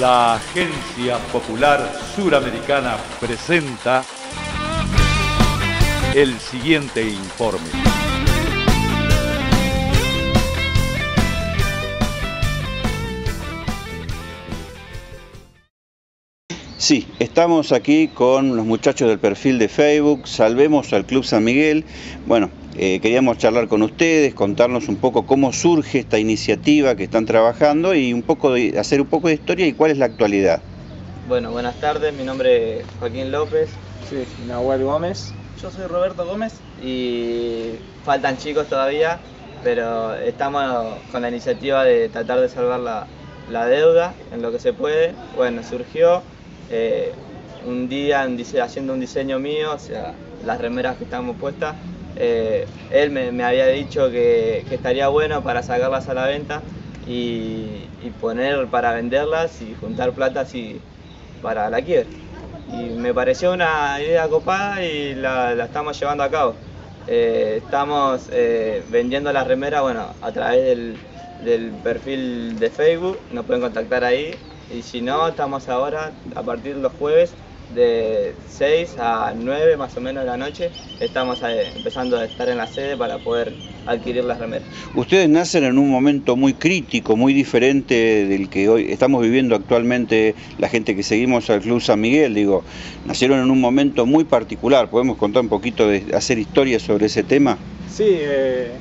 La Agencia Popular Suramericana presenta el siguiente informe. Sí, estamos aquí con los muchachos del perfil de Facebook, Salvemos al Club San Miguel. Bueno, eh, queríamos charlar con ustedes, contarnos un poco cómo surge esta iniciativa que están trabajando y un poco de, hacer un poco de historia y cuál es la actualidad. Bueno, buenas tardes, mi nombre es Joaquín López. Sí, Nahuel Gómez. Yo soy Roberto Gómez. Y faltan chicos todavía, pero estamos con la iniciativa de tratar de salvar la, la deuda en lo que se puede. Bueno, surgió eh, un día haciendo un diseño mío, o sea, las remeras que estamos puestas, eh, él me, había dicho que, estaría bueno para sacarlas a la venta y, poner para venderlas y juntar plata así para la quiebra. Y me pareció una idea copada y la, estamos llevando a cabo. Eh, estamos vendiendo las remeras bueno, a través del, del perfil de Facebook, nos pueden contactar ahí y si no, estamos ahora a partir de los jueves de 6 a 9 más o menos de la noche, estamos eh, empezando a estar en la sede para poder adquirir las remeras. Ustedes nacen en un momento muy crítico, muy diferente del que hoy estamos viviendo actualmente la gente que seguimos al Club San Miguel, digo, nacieron en un momento muy particular, ¿podemos contar un poquito de hacer historia sobre ese tema? Sí, eh,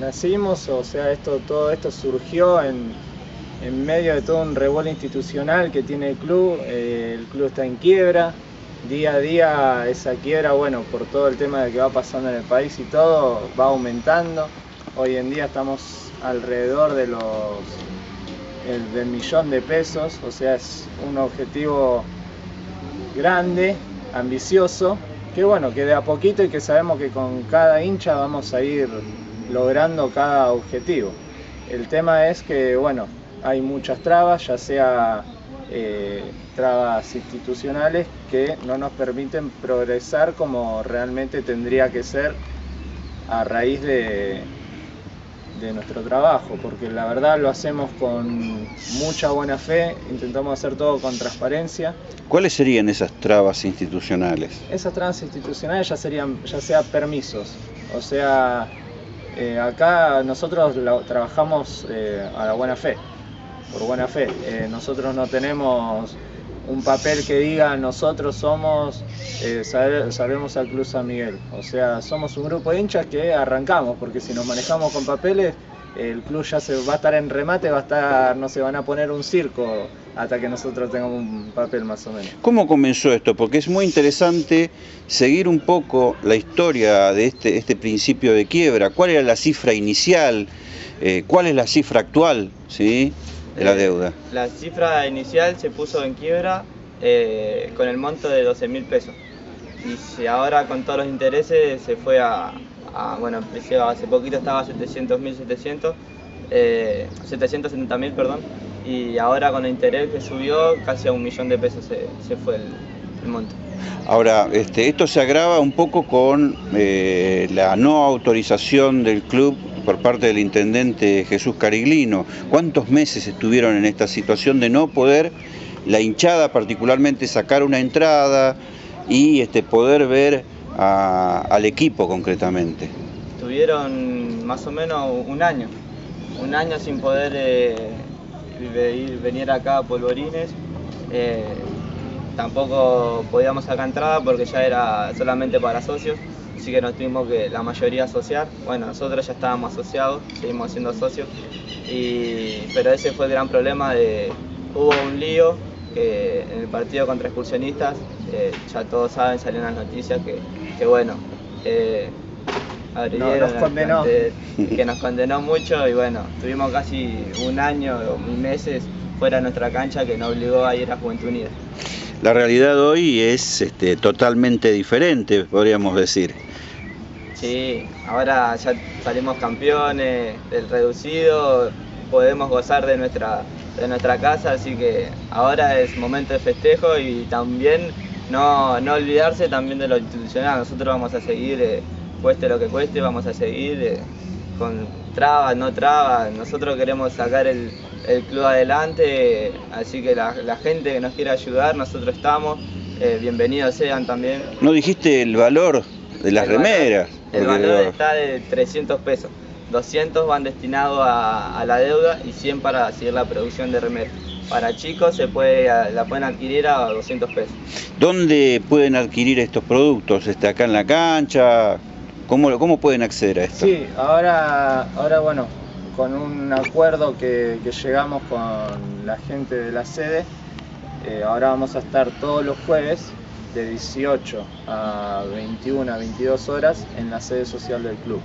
nacimos, o sea, esto, todo esto surgió en en medio de todo un revuelo institucional que tiene el club, eh, el club está en quiebra, día a día esa quiebra, bueno, por todo el tema de que va pasando en el país y todo, va aumentando. Hoy en día estamos alrededor de los del millón de pesos, o sea, es un objetivo grande, ambicioso, que bueno, que de a poquito y que sabemos que con cada hincha vamos a ir logrando cada objetivo. El tema es que, bueno, hay muchas trabas, ya sea eh, trabas institucionales que no nos permiten progresar como realmente tendría que ser a raíz de, de nuestro trabajo, porque la verdad lo hacemos con mucha buena fe, intentamos hacer todo con transparencia. ¿Cuáles serían esas trabas institucionales? Esas trabas institucionales ya serían, ya sea permisos, o sea, eh, acá nosotros trabajamos eh, a la buena fe por buena fe. Eh, nosotros no tenemos un papel que diga nosotros somos, eh, sabemos al Club San Miguel. O sea, somos un grupo de hinchas que arrancamos, porque si nos manejamos con papeles, el club ya se va a estar en remate, va a estar, no se van a poner un circo hasta que nosotros tengamos un papel más o menos. ¿Cómo comenzó esto? Porque es muy interesante seguir un poco la historia de este, este principio de quiebra. ¿Cuál era la cifra inicial? Eh, ¿Cuál es la cifra actual? ¿Sí? La deuda? La cifra inicial se puso en quiebra eh, con el monto de 12 mil pesos. Y si ahora con todos los intereses se fue a, bueno, hace poquito estaba a 700 mil, 700, 770 mil, perdón, y ahora con el interés que subió casi a un millón de pesos se, fue el, monto. Ahora, este, esto se agrava un poco con eh, la no autorización del club por parte del intendente Jesús Cariglino. ¿Cuántos meses estuvieron en esta situación de no poder la hinchada particularmente sacar una entrada y este, poder ver al equipo concretamente? Estuvieron más o menos un año, un año sin poder eh, venir acá a Polvorines. Eh, tampoco podíamos sacar entrada porque ya era solamente para socios así que nos tuvimos que la mayoría asociar. Bueno, nosotros ya estábamos asociados, seguimos siendo socios, pero ese fue el gran problema de, hubo un lío que en el partido contra excursionistas, eh, ya todos saben, salieron las noticias que, bueno, eh, nos condenó. que nos condenó mucho y bueno, tuvimos casi un año o meses fuera de nuestra cancha que nos obligó a ir a Juventud Unida. La realidad hoy es este, totalmente diferente, podríamos decir. Sí, ahora ya salimos campeones del reducido, podemos gozar de nuestra, de nuestra casa, así que ahora es momento de festejo y también no, olvidarse también de lo institucional. Nosotros vamos a seguir, eh, cueste lo que cueste, vamos a seguir eh, con trabas, no trabas. Nosotros queremos sacar el, el club adelante, así que la, la gente que nos quiera ayudar, nosotros estamos, eh, bienvenidos sean también. No dijiste el valor de las El remeras. El valor está de 300 pesos. 200 van destinados a, a la deuda y 100 para seguir la producción de remeras. Para chicos se puede, la pueden adquirir a 200 pesos. ¿Dónde pueden adquirir estos productos? Este, ¿Acá en la cancha? ¿Cómo, cómo pueden acceder a esto? Sí, ahora, ahora bueno, con un acuerdo que, que llegamos con la gente de la sede, eh, ahora vamos a estar todos los jueves de 18 a 21 a 22 horas en la sede social del club.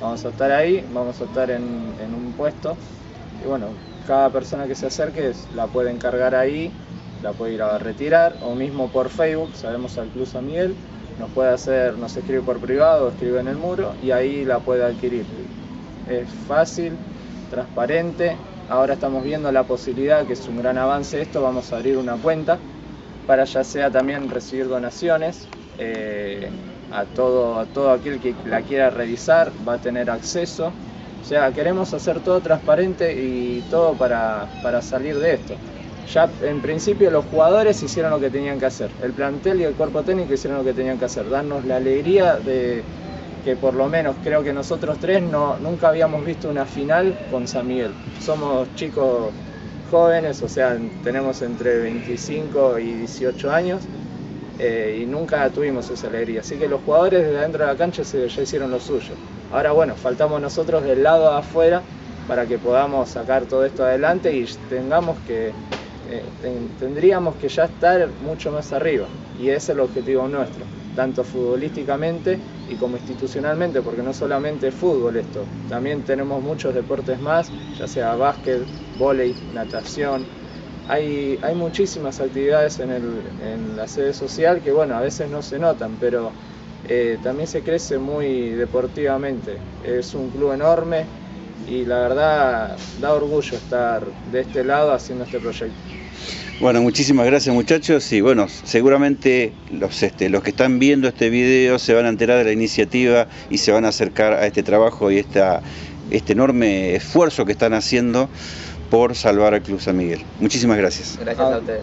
Vamos a estar ahí, vamos a estar en, en un puesto y bueno, cada persona que se acerque la puede encargar ahí, la puede ir a retirar o mismo por Facebook, sabemos al Club San Miguel, nos puede hacer, nos escribe por privado, escribe en el muro y ahí la puede adquirir. Es fácil, transparente. Ahora estamos viendo la posibilidad, que es un gran avance esto, vamos a abrir una cuenta para ya sea también recibir donaciones. eh, a, todo, a todo aquel que la quiera revisar va a tener acceso. O sea, queremos hacer todo transparente y todo para, para salir de esto. Ya en principio los jugadores hicieron lo que tenían que hacer. El plantel y el cuerpo técnico hicieron lo que tenían que hacer. Darnos la alegría de que por lo menos creo que nosotros tres no, nunca habíamos visto una final con San Miguel. Somos chicos jóvenes, o sea, tenemos entre 25 y 18 años eh, y nunca tuvimos esa alegría. Así que los jugadores desde adentro de la cancha se, ya hicieron lo suyo. Ahora bueno, faltamos nosotros del lado de afuera para que podamos sacar todo esto adelante y tengamos que, eh, ten- tendríamos que ya estar mucho más arriba. Y ese es el objetivo nuestro, tanto futbolísticamente y como institucionalmente, porque no solamente es fútbol esto, también tenemos muchos deportes más, ya sea básquet, vóley, natación, hay, hay muchísimas actividades en, el, en la sede social que, bueno, a veces no se notan, pero eh, también se crece muy deportivamente. Es un club enorme y la verdad da orgullo estar de este lado haciendo este proyecto. Bueno, muchísimas gracias muchachos y bueno, seguramente los, este, los que están viendo este video se van a enterar de la iniciativa y se van a acercar a este trabajo y esta, este enorme esfuerzo que están haciendo por salvar al Club San Miguel. Muchísimas gracias. Gracias a ustedes.